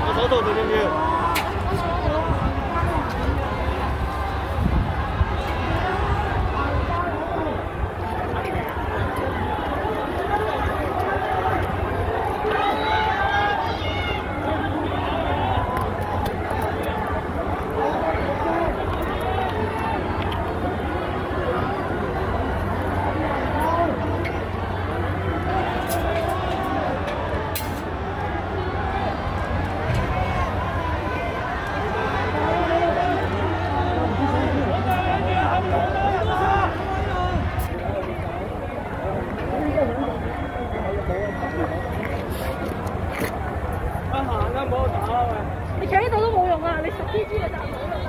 我走走走进去。你企呢度都冇用啊你十支猪就炸冇啦。